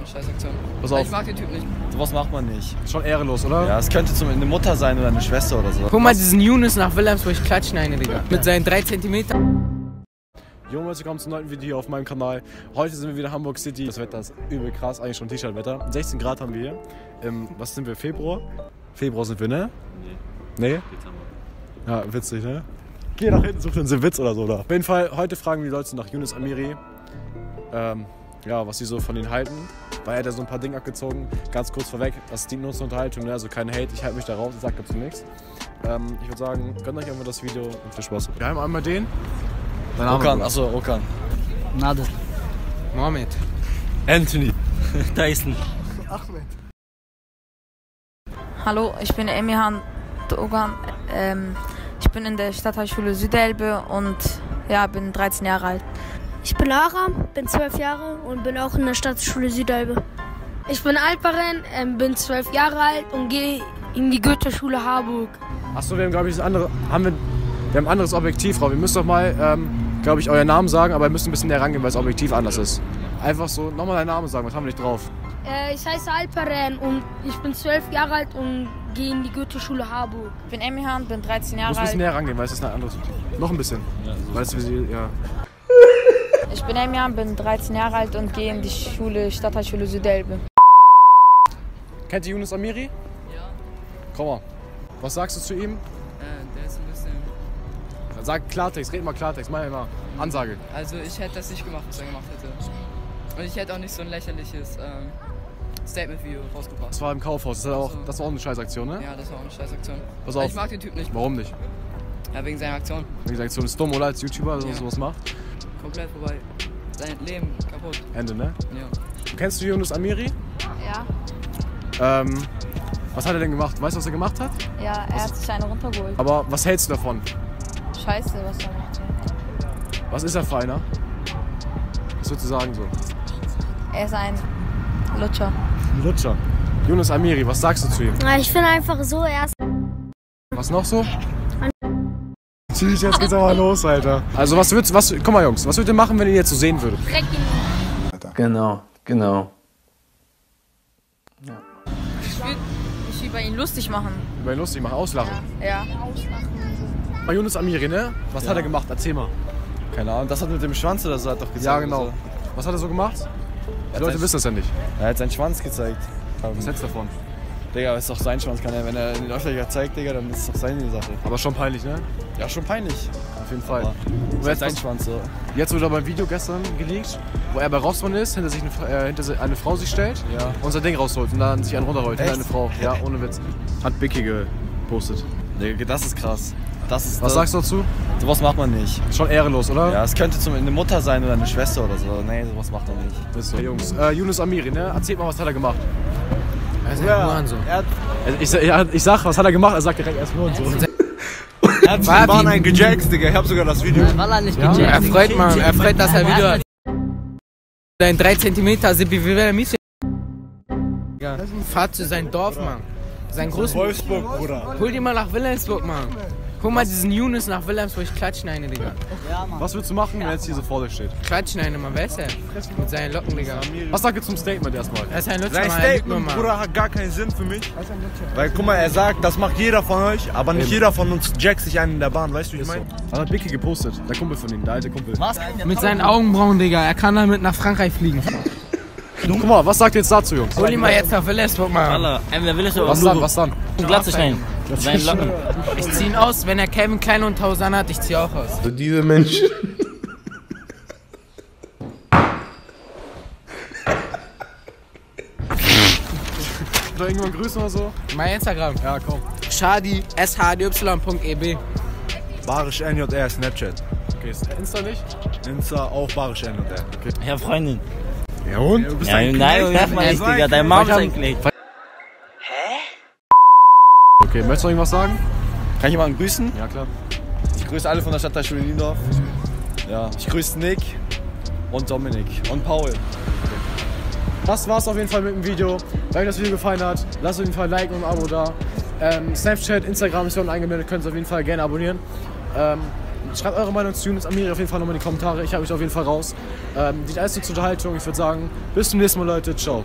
eine Scheißaktion. Pass Weil auf. Ich mag den Typ nicht. Sowas macht man nicht. Schon ehrenlos, oder? Ja, es könnte zum eine Mutter sein oder eine Schwester oder so. Guck mal diesen Yunus nach Wilhelmsburg klatschen eine, Digga. Mit seinen 3 cm. Jo, Leute, willkommen zum neuen Video auf meinem Kanal. Heute sind wir wieder in Hamburg City. Das Wetter ist übel krass, eigentlich schon T-Shirt-Wetter. 16 Grad haben wir hier. Im, was sind wir, Februar? Februar sind wir, ne? Nee. Nee? Ja, witzig, ne? Geh nach hinten, such dir einen Witz oder so da. Auf jeden Fall, heute fragen die Leute nach Yunus Amiri, ähm, ja, was sie so von ihnen halten. Weil er hat ja so ein paar Dinge abgezogen. Ganz kurz vorweg, das dient nur zur Unterhaltung, ne? also kein Hate. Ich halte mich da raus, ich sag dazu nichts. Ähm, ich würde sagen, gönnt euch einfach das Video und viel Spaß. Wir haben einmal den. Dein Name, Okan, achso, Okan. Nader. Mohammed. Anthony. Tyson. Hallo, ich bin Emirhan Dogan. Ähm, ich bin in der Stadtteilschule Südelbe und ja, bin 13 Jahre alt. Ich bin Lara, bin zwölf Jahre und bin auch in der Stadtschule Südelbe. Ich bin Alperen, ähm, bin zwölf Jahre alt und gehe in die Goethe-Schule Harburg. Achso, wir haben, glaube ich, das andere. Haben wir, wir haben ein anderes Objektiv, Frau. Wir müssen doch mal, ähm, glaube ich, euren Namen sagen, aber ihr müsst ein bisschen näher rangehen, weil das Objektiv anders ist. Einfach so, nochmal deinen Namen sagen, was haben wir nicht drauf? Äh, ich heiße Alperen und ich bin zwölf Jahre alt und gehe in die Goethe-Schule Harburg. Ich bin Emirhan, bin 13 Du Jahre musst ein bisschen alt. näher rangehen, weil es ist ein anderes. Noch ein bisschen. Weißt du, wie sie. Ja. Ich bin Emirhan, bin 13 Jahre alt und gehe in die Schule Stadtteilschule Südelbe. Kennt ihr Yunus Amiri? Ja. Komm mal. Was sagst du zu ihm? Äh, der ist ein bisschen. Sag Klartext, red mal Klartext, mal immer. Ansage. Also, ich hätte das nicht gemacht, was er gemacht hätte. Und ich hätte auch nicht so ein lächerliches ähm, Statement-Video rausgebracht. Das war im Kaufhaus, das, war auch, das war auch eine Scheißaktion, ne? Ja, das war auch eine Scheißaktion. Pass auf. Ich mag den Typ nicht. Warum nicht? Ja, wegen seiner Aktion. Wie gesagt, so ist dumm, oder? Als YouTuber, der Ja. sowas macht. Komplett vorbei. Sein Leben kaputt. Ende, ne? Ja. Kennst du Yunus Amiri? Ja, Ähm, was hat er denn gemacht? Weißt du, was er gemacht hat? ja, er hat sich eine runtergeholt. Aber was hältst du davon? Scheiße, was er macht. Was ist er für einer? Was würdest du sagen so? Er ist ein Lutscher. Lutscher. Yunus Amiri, was sagst du zu ihm? Ich finde einfach so, er ist Was noch so? Tschüss, jetzt geht's aber los, Alter. Also was würdest was, guck mal Jungs, was würdet ihr machen, wenn ihr ihn jetzt so sehen würdet? In Genau, genau. Ich will mich über ihn lustig machen. Über ihn lustig machen, auslachen. Ja. Bei Yunus Amiri, ne? Was hat er gemacht? Erzähl mal. Keine Ahnung, das hat mit dem Schwanz oder so hat doch gezeigt. Ja, genau. Also, Was hat er so gemacht? Die Leute wissen das ja nicht. er hat seinen Schwanz gezeigt. Was hältst du davon? Digga, ist doch sein Schwanz. Kann er, wenn er den öffentlicher zeigt, Digga, dann ist es doch seine Sache. Aber schon peinlich, ne? Ja, schon peinlich. Auf jeden Fall. Aber halt jetzt, sein Schwanz so. jetzt wurde aber ein Video gestern geleakt, wo er bei Rossmann ist, hinter sich eine, äh, hinter sich eine Frau sich stellt Ja. und sein Ding rausholt und dann sich einen runterholt. Hinter Echt? eine Frau. Ja, ohne Witz. Hat Bicky gepostet. Digga, das ist krass. Das ist, Was das, sagst du dazu? Sowas macht man nicht. Schon ehrenlos, oder? Ja, es könnte zum eine Mutter sein oder eine Schwester oder so. Nee, sowas macht man nicht. So. Hey, Jungs, äh, Yunus Amiri, ne? Erzählt mal, was hat er gemacht? Ist ein Hurensohn. Er hat, Also ich, ja, ich sag, was hat er gemacht? Er sagt direkt erst nur und so. er hat War wie- einen gejaxt, Digga. Ich hab sogar das Video. Weil er nicht Ja. gejagt Er freut man, er freut, dass er hat. Dein 3 cm sind wie wir Miese. Fahr zu seinem Dorf, Mann. Sein großen. Wolfsburg, Bruder. Hol die mal nach Wilhelmsburg, Mann. Guck mal diesen Yunus nach Wilhelmsburg klatschen eine, Digga. Was würdest du machen, wenn er jetzt hier so vor dir steht? Klatschen eine, Mann. Wer ist er? Mit seinen Locken, Digga. Was sagt ihr zum Statement erstmal? Er ist ein Sein Mann. Lügt nur, Statement, Mann. Bruder, hat gar keinen Sinn für mich. Weil, guck mal, er sagt, das macht jeder von euch, aber nicht jeder von uns jackt sich einen in der Bahn. Weißt du, wie ich meine? Das hat Bicky gepostet, der Kumpel von ihm, der alte Kumpel. Mit seinen Augenbrauen, Digga. Er kann damit nach Frankreich fliegen. Guck mal, was sagt ihr jetzt dazu, Jungs? Hol ihn mal jetzt nach Wilhelmsburg, Mann. Alter, wer will es aber Was dann, was dann? Glatze schneiden. Seinen Locken. Ich zieh ihn aus, wenn er Kevin Klein und Tausend hat, ich zieh auch aus. So diese Menschen. Oder irgendwann grüßen oder so? Mein Instagram. Ja, komm. Shadi, shdy.eb. Barisch NJR, Snapchat. Okay, ist Insta nicht? Insta auch Barisch NJR. Ich hab Freundin. Ja und? Ja, nein, darf man nicht, Digga. Dein Mom ist ein Knecht. Okay, möchtest du noch irgendwas sagen? Kann ich jemanden grüßen? Ja, klar. Ich grüße alle von der Stadtteilschule Niendorf. Ja, ich grüße Nick und Dominik und Paul. Das war's auf jeden Fall mit dem Video. Wenn euch das Video gefallen hat, lasst auf jeden Fall ein Like und ein Abo da. Ähm, Snapchat, Instagram ist hier unten eingemeldet, könnt ihr auf jeden Fall gerne abonnieren. Ähm, schreibt eure Meinung zu Yunus Amiri auf jeden Fall nochmal in die Kommentare. Ich habe mich auf jeden Fall raus. Ähm, die erste zur Unterhaltung. Ich würde sagen, bis zum nächsten Mal, Leute. Ciao.